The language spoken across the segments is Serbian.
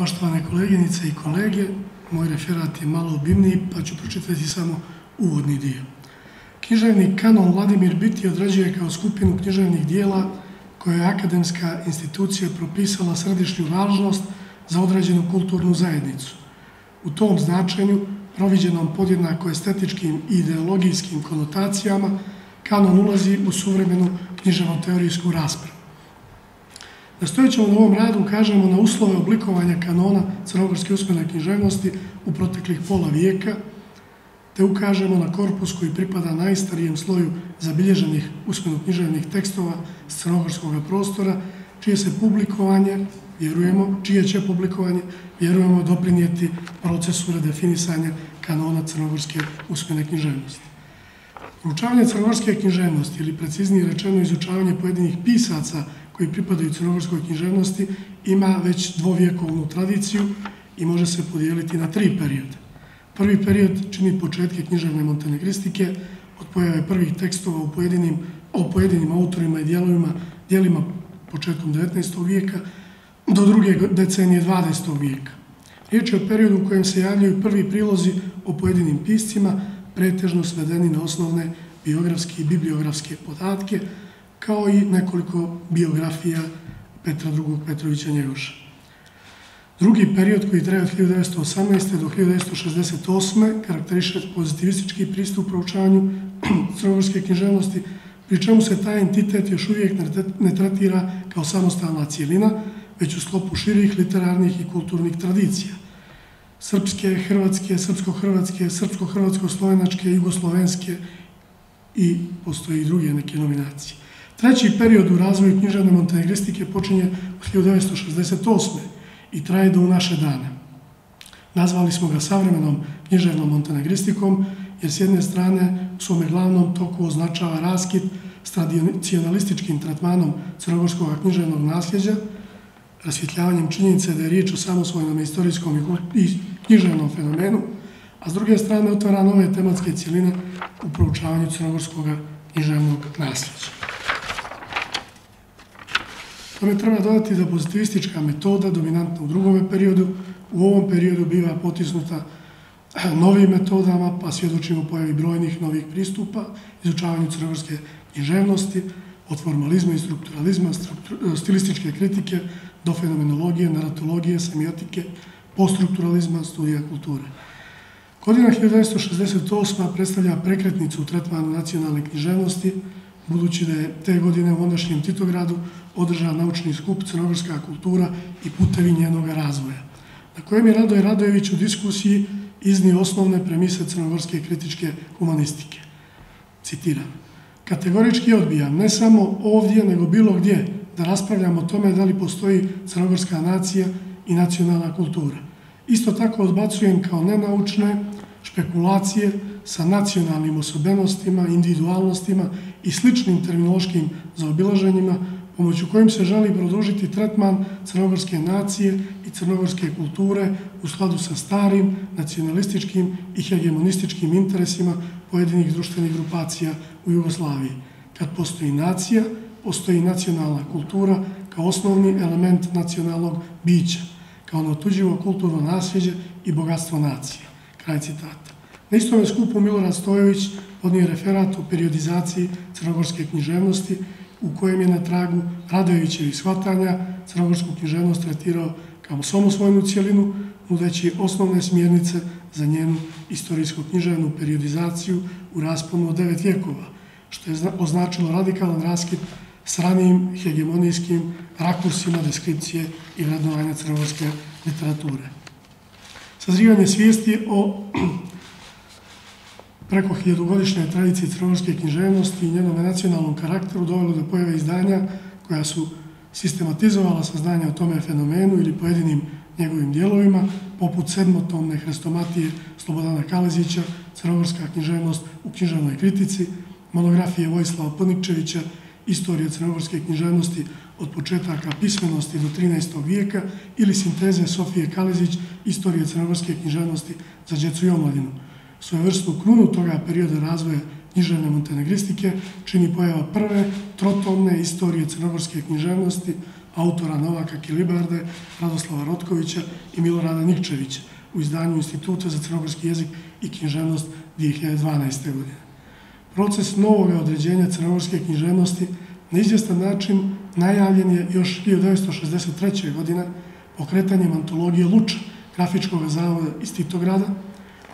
Poštovane koleginice i kolege, moj referat je malo obimniji, pa ću pročitati samo uvodni dio. Književnik kanon Vladimir Biti određuje kao skupinu književnih dijela koje je akademska institucija propisala središnju važnost za određenu kulturnu zajednicu. U tom značenju, proviđenom podjednako estetičkim i ideologijskim konotacijama, kanon ulazi u suvremenu književno-teorijsku raspravu. Nastojećemo na ovom radu kažemo na uslove oblikovanja kanona crnogorske usmene književnosti u proteklih pola vijeka, te ukažemo na korpus koji pripada najstarijem sloju zabilježenih usmeno-književnih tekstova s crnogorskog prostora, čije se publikovanje, vjerujemo, čije će publikovanje, vjerujemo, doprinijeti procesu redefinisanja kanona crnogorske usmene književnosti. Proučavanje crnogorske književnosti ili preciznije rečeno izučavanje pojedinih pisaca koji pripadaju crnogorskoj književnosti ima već dvovjekovnu tradiciju i može se podijeliti na tri periode. Prvi period čini početke književne montenegristike od pojave prvih tekstova u pojedinim, o pojedinim autorima i dijelovima, dijelima početkom 19. vijeka do druge decenije 20. vijeka. Riječ je o periodu u kojem se javljaju prvi prilozi o pojedinim piscima, pretežno svedeni na osnovne biografske i bibliografske podatke, kao i nekoliko biografija Petra II. Petrovića Njegoša. Drugi period koji traje od 1918. do 1968. karakteriše pozitivistički pristup proučavanju crnogorske književnosti, pri čemu se taj entitet još uvijek ne tretira kao samostalna cijelina, već u sklopu širih literarnih i kulturnih tradicija. Srpske, hrvatske, srpsko-hrvatske, srpsko-hrvatsko-slovenačke, jugoslovenske i postoji i druge neke nominacije. Treći period u razvoju književne montenegristike počinje u 1968. i traje do u naše dane. Nazvali smo ga savremenom književnom montenegristikom, jer s jedne strane u svome glavnom toku označava raskid s tradicionalističkim tratmanom crnogorskog književnog nasljeđa, rasvjetljavanjem činjenice da je riječ o samosvojnom istorijskom i književnom fenomenu, a s druge strane otvara nove tematske cijeline u proučavanju crnogorskog književnog nasljeđa. Tome treba dodati da pozitivistička metoda, dominantna u drugom periodu, u ovom periodu biva potisnuta novim metodama, pa svjedočimo pojavi brojnih novih pristupa, izučavanju crnogorske književnosti, od formalizma i strukturalizma, stilističke kritike, do fenomenologije, naratologije, semiotike, poststrukturalizma, studija kulture. Godina 1968. predstavlja prekretnicu u tretmanu nacionalne književnosti, budući da je te godine u ondašnjem Titogradu održan naučni skup Crnogorska kultura i putevi njenog razvoja, na kojem je Radoje Radojević u diskusiji iznio osnovne premise crnogorske kritičke humanistike. Citiram. Kategorički odbijam ne samo ovdje, nego bilo gdje, da raspravljamo o tome da li postoji crnogorska nacija i nacionalna kultura. Isto tako odbacujem kao nenaučne špekulacije sa nacionalnim osobenostima, individualnostima i sličnim terminološkim zaobilaženjima pomoću kojim se želi produžiti tretman crnogorske nacije i crnogorske kulture u skladu sa starim nacionalističkim i hegemonističkim interesima pojedinih društvenih grupacija u Jugoslaviji. Kad postoji nacija, postoji nacionalna kultura kao osnovni element nacionalnog bića, kao neotuđivo kulturno nasljeđe i bogatstvo nacije. Kraj citata. Na istom skupu Milorad Stojović podnije referat o periodizaciji crnogorske književnosti u kojem je na tragu Radojevićevih shvatanja crnogorsku književnost tretirao kao samosvojnu cijelinu, nudeći osnovne smjernice za njenu istorijsko-književnu periodizaciju u rasponu od devet vjekova, što je označilo radikalan raskid s ranijim hegemonijskim rakursima deskripcije i vrednovanja crnogorske literature. Sazrivanje svijesti o preko hiljadugodišnje tradicije crnogorske književnosti i njenom nacionalnom karakteru dovelo do pojave izdanja koja su sistematizovala saznanje o tome fenomenu ili pojedinim njegovim dijelovima, poput sedmotomne hrestomatije Slobodana Kalezića, crnogorska književnost u književnoj kritici, monografije Vojislava Pnikčevića, istorije crnogorske književnosti od početaka pismenosti do 13. vijeka ili sinteze Sofije Kalezić, istorije crnogorske književnosti za djecu i omladinu. Svojevrstnu krunu toga perioda razvoja književne montenegristike čini pojava prve trotomne istorije crnogorske književnosti autora Novaka Kilibarde, Radoslava Rotkovića i Milorada Nikčevića u izdanju Instituta za crnogorski jezik i književnost 2012. godine. Proces novog određenja crnogorske književnosti na izvjestan način najavljen je još 1963. godine pokretanjem antologije Luča, grafičkog zavoda iz Titograda,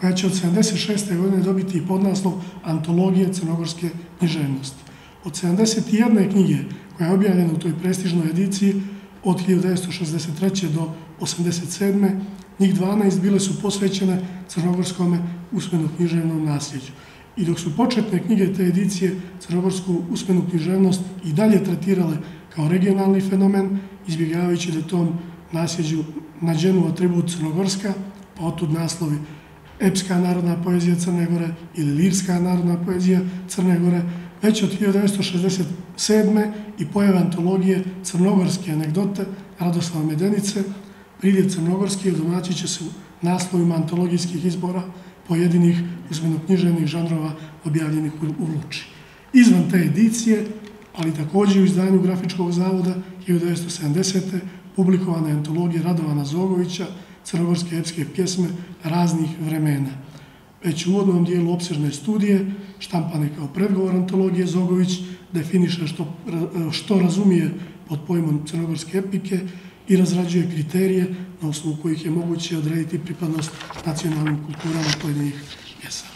koja će od 76. godine dobiti i podnaslov Antologije crnogorske književnosti. Od 71. knjige koja je objavljena u toj prestižnoj ediciji od 1963. do 87. njih 12 bile su posvećene crnogorskom usmenom književnom nasljeđu. I dok su početne knjige te edicije crnogorsku usmenu književnost i dalje tretirale kao regionalni fenomen, izbjegavajući da tom nasljeđu nađenu atribut crnogorska, pa otud naslovi epska narodna poezija Crne Gore ili lirska narodna poezija Crne Gore, već od 1967. i pojave antologije Crnogorske anegdote Radoslava Medenice, pridjev Crnogorski odomaćit će se naslovima antologijskih izbora pojedinih uzmenoknjiževnih žanrova objavljenih u Luči. Izvan te edicije, ali takođe u izdanju Grafičkog zavoda 1970. publikovana je antologija Radovana Zogovića, crnogorske epske pjesme raznih vremena. Već u uvodnom dijelu opsežne studije, štampane kao predgovor antologije, Zogović definiše što, što razumije pod pojmom crnogorske epike i razrađuje kriterije na osnovu kojih je moguće odrediti pripadnost nacionalnim kulturama pojedinih pjesama.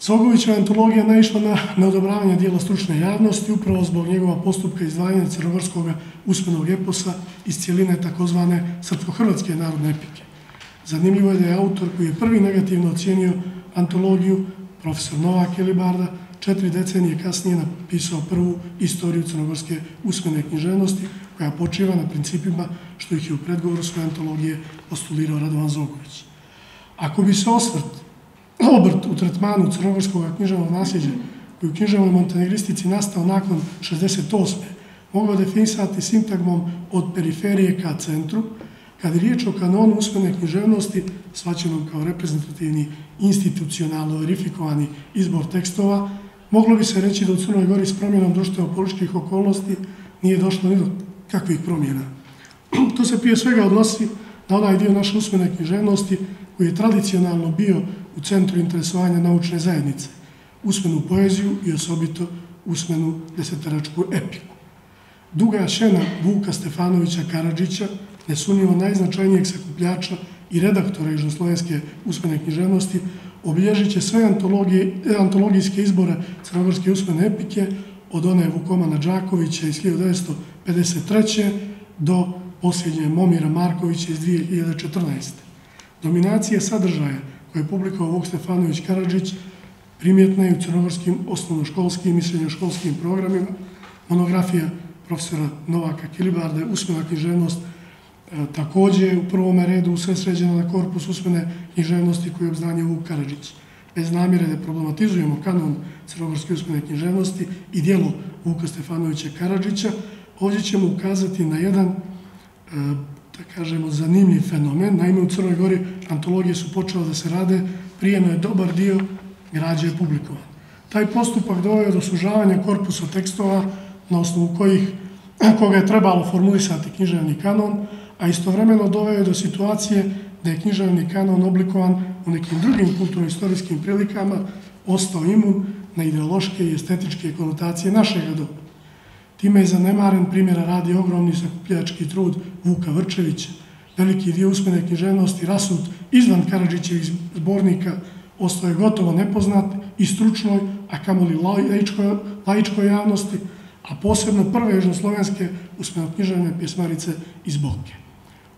Zogovićeva antologija naišla na neodobravanje dijela stručne javnosti upravo zbog njegova postupka izdvajanja crnogorskog usmenog eposa iz cijeline takozvane srpsko-hrvatske narodne epike. Zanimljivo je da je autor koji je prvi negativno ocijenio antologiju, profesor Novak Elibarda, četiri decenije kasnije napisao prvu istoriju crnogorske usmene književnosti, koja počiva na principima što ih je u predgovoru svoje antologije postulirao Radovan Zogović. Ako bi se osvrt obrt u tretmanu crnogorskog književnog nasljeđa koji u književnoj montenegristici nastao nakon 68. mogao definisati sintagmom od periferije ka centru, kad je riječ o kanonu usmene književnosti, svaćenom kao reprezentativni, institucionalno verifikovani izbor tekstova, moglo bi se reći da u Crnoj Gori s promjenom društveno-političkih okolnosti nije došlo ni do kakvih promjena. To se prije svega odnosi na onaj dio naše usmene književnosti koji je tradicionalno bio u centru interesovanja naučne zajednice, usmenu poeziju i osobito usmenu deseteračku epiku. Duga šena Vuka Stefanovića Karadžića, nesunjivo najznačajnijeg sakupljača i redaktora južnoslovenske usmene književnosti, obilježit će sve antologijske izbore crnogorske usmene epike od one Vukomana Đakovića iz 1953. do posljednje Momira Markovića iz 2014. Dominacija sadržaja koje je publikovao Vuk Stefanović Karadžić primjetna je u crnogorskim osnovnoškolskim i srednjoškolskim programima. Monografija profesora Novaka Kilibarda, usmena književnost, e, takođe u prvome redu sve sređena na korpus usmene književnosti koju je obznanje Vuk Karadžić. Bez namjere da problematizujemo kanon crnogorske usmene književnosti i dijelo Vuka Stefanovića Karadžića, ovdje ćemo ukazati na jedan da kažemo, zanimljiv fenomen. Naime, u Crnoj Gori antologije su počele da se rade, prijeno je dobar dio građe je publikovan. Taj postupak doveo do sužavanja korpusa tekstova na osnovu kojih, koga je trebalo formulisati književni kanon, a istovremeno doveo do situacije da je književni kanon oblikovan u nekim drugim kulturno-istorijskim prilikama ostao imun na ideološke i estetičke konotacije našeg doba. Time je zanemaren primjera radi ogromni sakupljački trud Vuka Vrčevića, veliki dio usmene književnosti rasut izvan Karadžićevih zbornika ostao gotovo nepoznat i stručnoj, a kamoli laičkoj javnosti, a posebno prve južnoslovenske usmenoknjiževne pjesmarice iz Boke.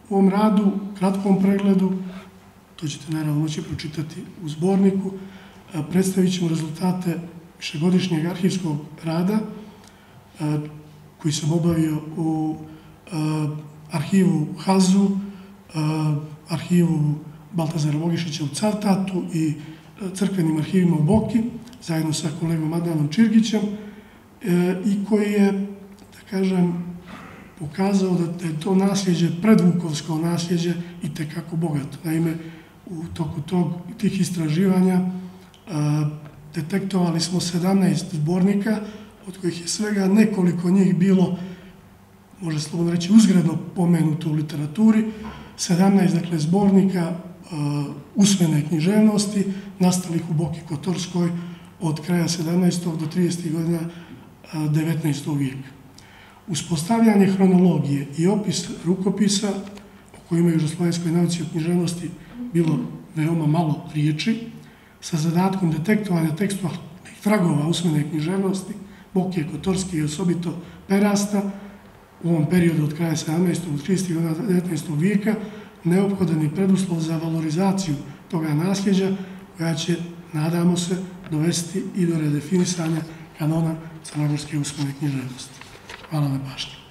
U ovom radu, kratkom pregledu, to ćete naravno moći pročitati u zborniku, predstavit ćemo rezultate višegodišnjeg arhivskog rada, koji sam obavio u arhivu Hazu, arhivu Baltazara Bogišića u Cartatu i crkvenim arhivima u Boki, zajedno sa kolegom Adnanom Čirgićem, e, i koji je, da kažem, pokazao da je to nasljeđe, predvukovsko nasljeđe i tekako bogato. Naime, u toku tog, tih istraživanja detektovali smo 17 zbornika, od kojih je svega nekoliko njih bilo može slobodno reći, uzgredno pomenuto u literaturi, 17 dakle, zbornika uh, usmene književnosti, nastalih u Boki Kotorskoj od kraja 17. do 30. godina uh, 19. vijeka. Uspostavljanje hronologije i opis rukopisa, o kojima je u Jugoslovenskoj nauci o književnosti bilo veoma malo riječi, sa zadatkom detektovanja tekstualnih tragova usmene književnosti, Bokije, Kotorski i osobito Perasta, u ovom periodu od kraja 17. do 30. godina 19. vijeka, neophodan je preduslov za valorizaciju toga nasljeđa, koja će, nadamo se, dovesti i do redefinisanja kanona crnogorske usmene književnosti. Hvala na pažnju.